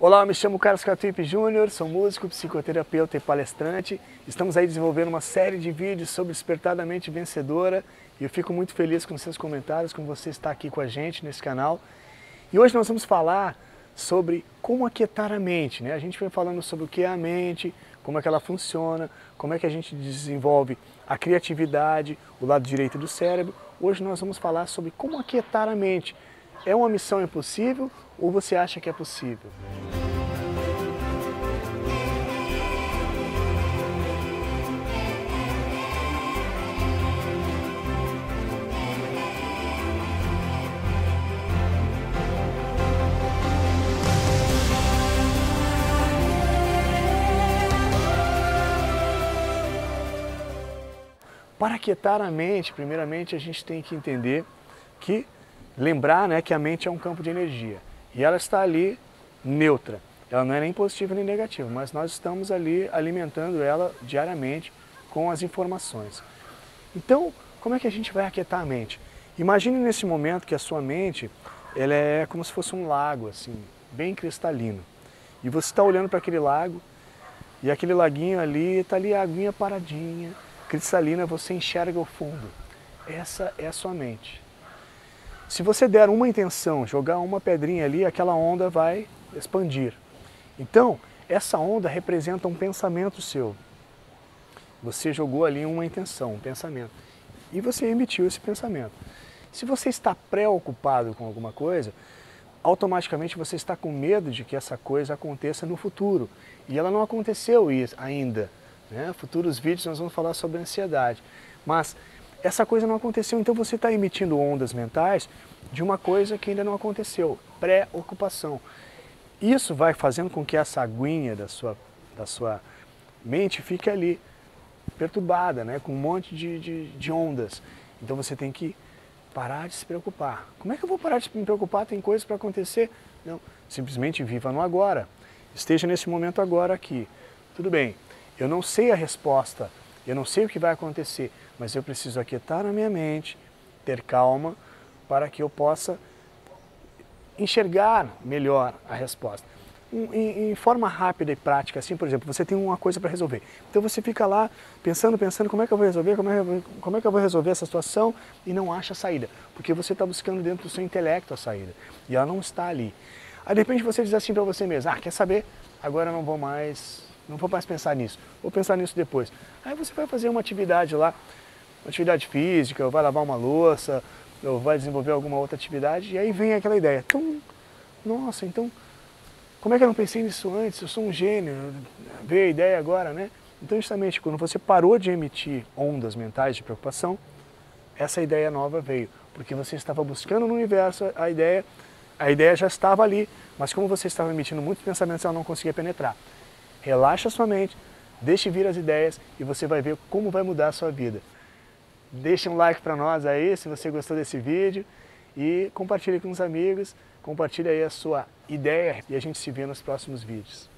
Olá, me chamo Carlos Catuípe Júnior, sou músico, psicoterapeuta e palestrante. Estamos aí desenvolvendo uma série de vídeos sobre despertar da mente vencedora e eu fico muito feliz com seus comentários, com você estar aqui com a gente nesse canal. E hoje nós vamos falar sobre como aquietar a mente. Né? A gente vem falando sobre o que é a mente, como é que ela funciona, como é que a gente desenvolve a criatividade, o lado direito do cérebro. Hoje nós vamos falar sobre como aquietar a mente. É uma missão impossível ou você acha que é possível? Para aquietar a mente, primeiramente a gente tem que entender que, lembrar né, que a mente é um campo de energia e ela está ali neutra. Ela não é nem positiva nem negativa, mas nós estamos ali alimentando ela diariamente com as informações. Então, como é que a gente vai aquietar a mente? Imagine nesse momento que a sua mente ela é como se fosse um lago, assim, bem cristalino. E você está olhando para aquele lago e aquele laguinho ali, está ali a aguinha paradinha, cristalina, você enxerga o fundo. Essa é a sua mente. Se você der uma intenção, jogar uma pedrinha ali, aquela onda vai expandir. Então, essa onda representa um pensamento seu. Você jogou ali uma intenção, um pensamento. E você emitiu esse pensamento. Se você está preocupado com alguma coisa, automaticamente você está com medo de que essa coisa aconteça no futuro. E ela não aconteceu ainda. Né? Futuros vídeos nós vamos falar sobre ansiedade. Mas essa coisa não aconteceu, então você está emitindo ondas mentais de uma coisa que ainda não aconteceu, pré-ocupação. Isso vai fazendo com que essa aguinha da sua, da sua mente fique ali, perturbada, né? com um monte de, de, de ondas. Então você tem que parar de se preocupar. Como é que eu vou parar de me preocupar? Tem coisas para acontecer? Não, simplesmente viva no agora. Esteja nesse momento agora aqui. Tudo bem, eu não sei a resposta, eu não sei o que vai acontecer, mas eu preciso aquietar a minha mente, ter calma, para que eu possa enxergar melhor a resposta. Em, em, forma rápida e prática, assim, por exemplo, você tem uma coisa para resolver. Então você fica lá pensando, pensando como é que eu vou resolver, como é, como é que eu vou resolver essa situação e não acha a saída, porque você está buscando dentro do seu intelecto a saída e ela não está ali. Aí de repente você diz assim para você mesmo, ah, quer saber? Agora eu não vou mais não vou mais pensar nisso, vou pensar nisso depois. Aí você vai fazer uma atividade lá, uma atividade física, ou vai lavar uma louça, ou vai desenvolver alguma outra atividade, e aí vem aquela ideia. Então, nossa, então, como é que eu não pensei nisso antes? Eu sou um gênio, veio a ideia agora, né? Então, justamente, quando você parou de emitir ondas mentais de preocupação, essa ideia nova veio, porque você estava buscando no universo a ideia, a ideia já estava ali, mas como você estava emitindo muitos pensamentos, ela não conseguia penetrar relaxa sua mente, deixe vir as ideias e você vai ver como vai mudar a sua vida. Deixe um like para nós aí se você gostou desse vídeo e compartilhe com os amigos, compartilhe aí a sua ideia e a gente se vê nos próximos vídeos.